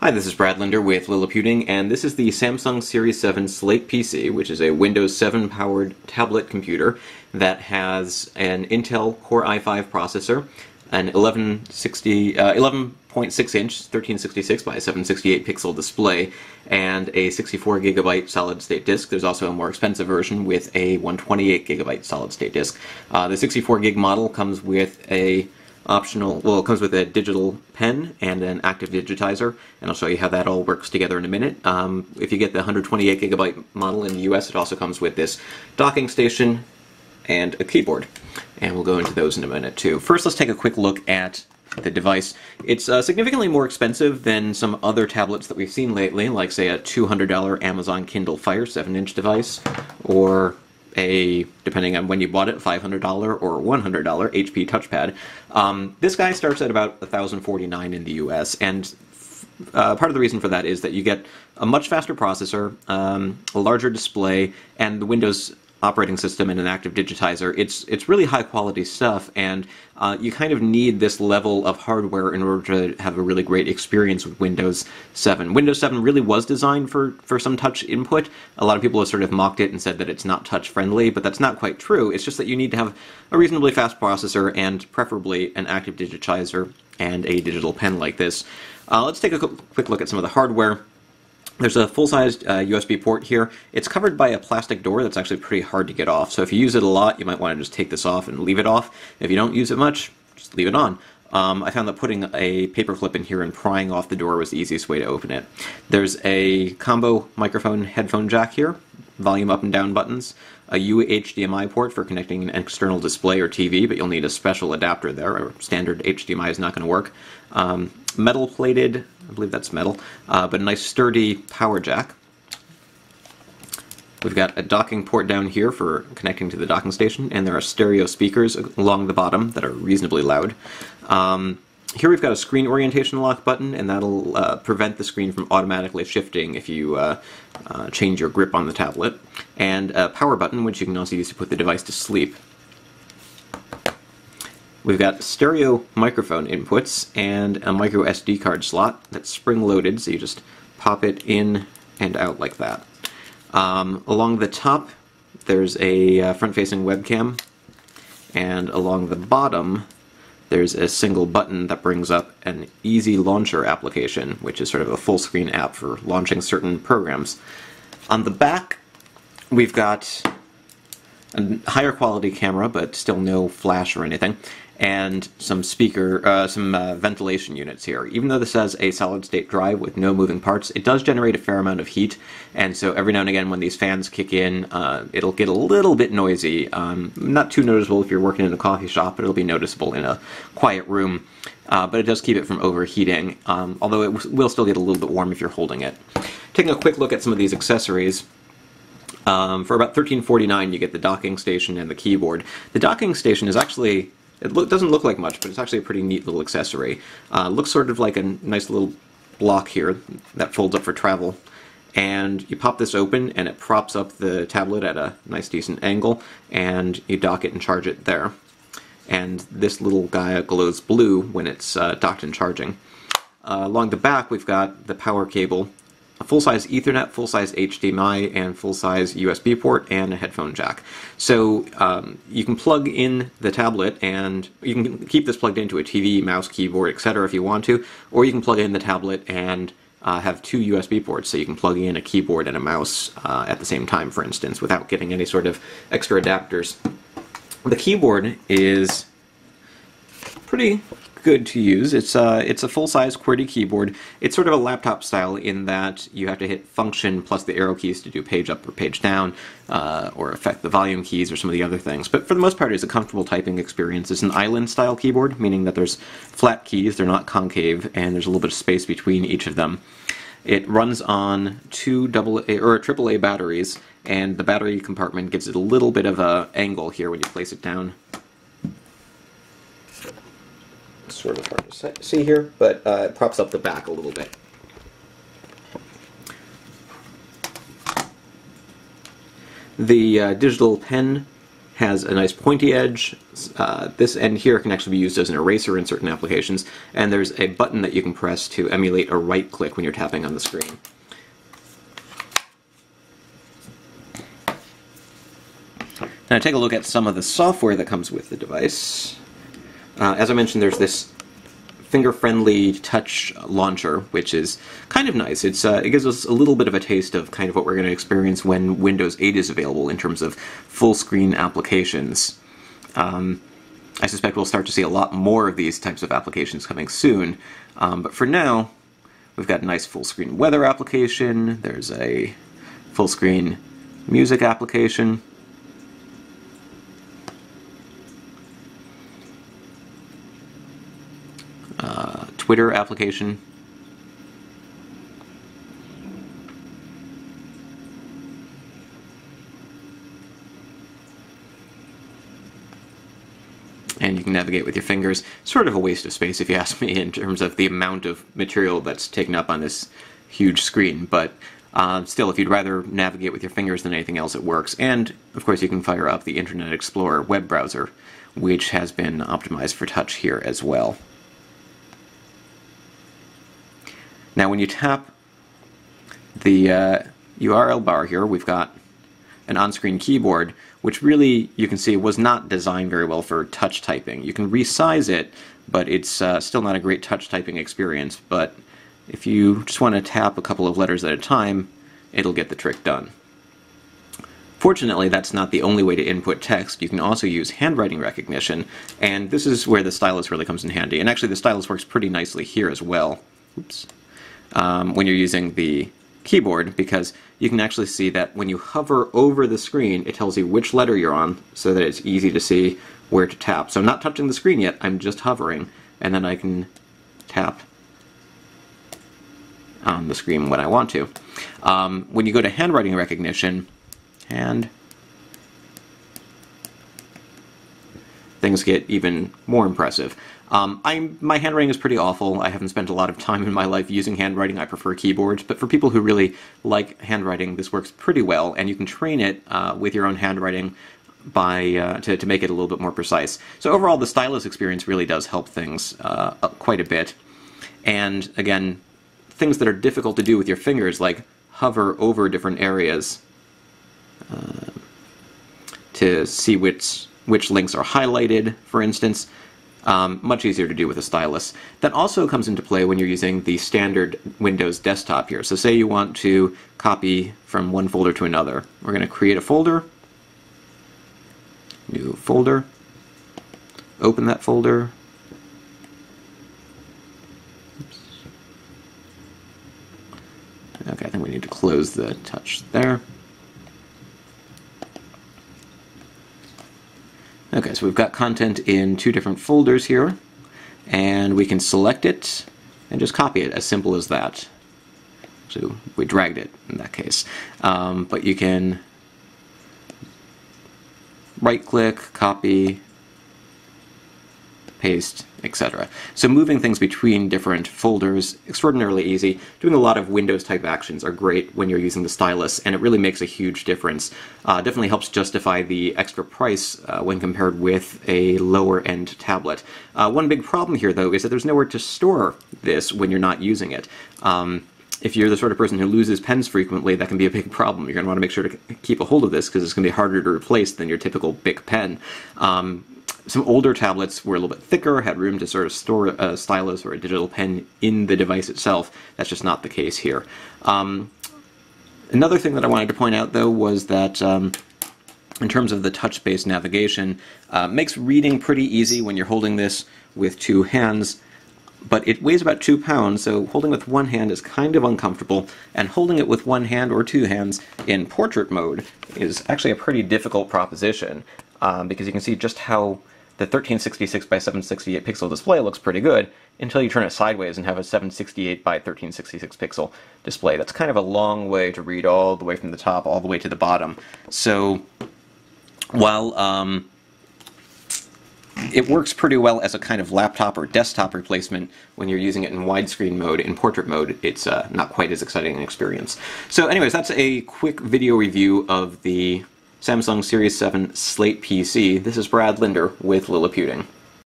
Hi, this is Brad Linder with Liliputing, and this is the Samsung Series 7 Slate PC, which is a Windows 7 powered tablet computer that has an Intel Core i5 processor, an 1160, uh, 11.6 inch 1366 by 768 pixel display, and a 64 gigabyte solid state disk. There's also a more expensive version with a 128 gigabyte solid state disk. Uh, the 64 gig model comes with a optional, well, it comes with a digital pen and an active digitizer, and I'll show you how that all works together in a minute. Um, if you get the 128 gigabyte model in the US, it also comes with this docking station and a keyboard, and we'll go into those in a minute too. First, let's take a quick look at the device. It's uh, significantly more expensive than some other tablets that we've seen lately, like say a $200 Amazon Kindle Fire 7-inch device, or a, depending on when you bought it, $500 or $100 HP touchpad. Um, this guy starts at about 1049 in the US, and uh, part of the reason for that is that you get a much faster processor, um, a larger display, and the Windows operating system and an active digitizer. It's it's really high quality stuff, and uh, you kind of need this level of hardware in order to have a really great experience with Windows 7. Windows 7 really was designed for for some touch input. A lot of people have sort of mocked it and said that it's not touch friendly, but that's not quite true. It's just that you need to have a reasonably fast processor and preferably an active digitizer and a digital pen like this. Uh, let's take a quick look at some of the hardware. There's a full-sized uh, USB port here. It's covered by a plastic door that's actually pretty hard to get off. So if you use it a lot, you might want to just take this off and leave it off. If you don't use it much, just leave it on. Um, I found that putting a paper clip in here and prying off the door was the easiest way to open it. There's a combo microphone headphone jack here, volume up and down buttons, a UHDMI port for connecting an external display or TV, but you'll need a special adapter there. A standard HDMI is not going to work. Um, metal plated, I believe that's metal, uh, but a nice sturdy power jack. We've got a docking port down here for connecting to the docking station, and there are stereo speakers along the bottom that are reasonably loud. Um, here we've got a screen orientation lock button, and that'll uh, prevent the screen from automatically shifting if you uh, uh, change your grip on the tablet. And a power button, which you can also use to put the device to sleep. We've got stereo microphone inputs and a micro SD card slot that's spring-loaded, so you just pop it in and out like that. Um, along the top, there's a uh, front-facing webcam, and along the bottom, there's a single button that brings up an Easy Launcher application, which is sort of a full-screen app for launching certain programs. On the back, we've got a higher quality camera, but still no flash or anything, and some speaker, uh, some uh, ventilation units here. Even though this has a solid state drive with no moving parts, it does generate a fair amount of heat, and so every now and again when these fans kick in, uh, it'll get a little bit noisy. Um, not too noticeable if you're working in a coffee shop, but it'll be noticeable in a quiet room. Uh, but it does keep it from overheating, um, although it will still get a little bit warm if you're holding it. Taking a quick look at some of these accessories, um, for about $13.49 you get the docking station and the keyboard. The docking station is actually it look, doesn't look like much, but it's actually a pretty neat little accessory. Uh, looks sort of like a nice little block here that folds up for travel. And you pop this open and it props up the tablet at a nice decent angle and you dock it and charge it there. And this little guy glows blue when it's uh, docked and charging. Uh, along the back we've got the power cable full-size Ethernet, full-size HDMI, and full-size USB port, and a headphone jack. So um, you can plug in the tablet, and you can keep this plugged into a TV, mouse, keyboard, etc. if you want to, or you can plug in the tablet and uh, have two USB ports, so you can plug in a keyboard and a mouse uh, at the same time, for instance, without getting any sort of extra adapters. The keyboard is pretty good to use. It's uh, it's a full-size QWERTY keyboard. It's sort of a laptop style in that you have to hit function plus the arrow keys to do page up or page down, uh, or affect the volume keys or some of the other things. But for the most part, it's a comfortable typing experience. It's an island-style keyboard, meaning that there's flat keys, they're not concave, and there's a little bit of space between each of them. It runs on two double A or triple A batteries, and the battery compartment gives it a little bit of a angle here when you place it down sort of hard to see here, but uh, it props up the back a little bit. The uh, digital pen has a nice pointy edge. Uh, this end here can actually be used as an eraser in certain applications, and there's a button that you can press to emulate a right click when you're tapping on the screen. Now take a look at some of the software that comes with the device. Uh, as I mentioned, there's this finger-friendly touch launcher, which is kind of nice. It's uh, it gives us a little bit of a taste of kind of what we're going to experience when Windows 8 is available in terms of full-screen applications. Um, I suspect we'll start to see a lot more of these types of applications coming soon, um, but for now, we've got a nice full-screen weather application, there's a full-screen music application, Twitter application. and you can navigate with your fingers. Sort of a waste of space if you ask me in terms of the amount of material that's taken up on this huge screen, but uh, still, if you'd rather navigate with your fingers than anything else, it works. And, of course, you can fire up the Internet Explorer web browser, which has been optimized for touch here as well. Now when you tap the uh, URL bar here, we've got an on-screen keyboard, which really, you can see, was not designed very well for touch typing. You can resize it, but it's uh, still not a great touch typing experience. But if you just want to tap a couple of letters at a time, it'll get the trick done. Fortunately, that's not the only way to input text. You can also use handwriting recognition, and this is where the stylus really comes in handy. And actually, the stylus works pretty nicely here as well. Oops um, when you're using the keyboard because you can actually see that when you hover over the screen, it tells you which letter you're on so that it's easy to see where to tap. So I'm not touching the screen yet, I'm just hovering, and then I can tap on the screen when I want to. Um, when you go to handwriting recognition, and things get even more impressive. Um, I'm, my handwriting is pretty awful. I haven't spent a lot of time in my life using handwriting. I prefer keyboards. But for people who really like handwriting, this works pretty well, and you can train it uh, with your own handwriting by uh, to, to make it a little bit more precise. So overall, the stylus experience really does help things uh, quite a bit. And again, things that are difficult to do with your fingers, like hover over different areas uh, to see which which links are highlighted, for instance. Um, much easier to do with a stylus. That also comes into play when you're using the standard Windows desktop here. So say you want to copy from one folder to another. We're going to create a folder, new folder, open that folder. Okay, I think we need to close the touch there. Okay, so we've got content in two different folders here, and we can select it and just copy it, as simple as that. So we dragged it in that case. Um, but you can right click, copy, paste, etc. So moving things between different folders, extraordinarily easy. Doing a lot of Windows type actions are great when you're using the stylus, and it really makes a huge difference. Uh, definitely helps justify the extra price uh, when compared with a lower end tablet. Uh, one big problem here though is that there's nowhere to store this when you're not using it. Um, if you're the sort of person who loses pens frequently, that can be a big problem. You're going to want to make sure to keep a hold of this because it's going to be harder to replace than your typical Bic pen. Um, some older tablets were a little bit thicker, had room to sort of store a stylus or a digital pen in the device itself. That's just not the case here. Um, another thing that I wanted to point out, though, was that um, in terms of the touch-based navigation, uh, makes reading pretty easy when you're holding this with two hands, but it weighs about two pounds, so holding with one hand is kind of uncomfortable, and holding it with one hand or two hands in portrait mode is actually a pretty difficult proposition, um, because you can see just how the 1366 by 768 pixel display looks pretty good until you turn it sideways and have a 768 by 1366 pixel display. That's kind of a long way to read all the way from the top all the way to the bottom. So while um, it works pretty well as a kind of laptop or desktop replacement when you're using it in widescreen mode. In portrait mode, it's uh, not quite as exciting an experience. So anyways, that's a quick video review of the Samsung Series 7 Slate PC. This is Brad Linder with Liliputing.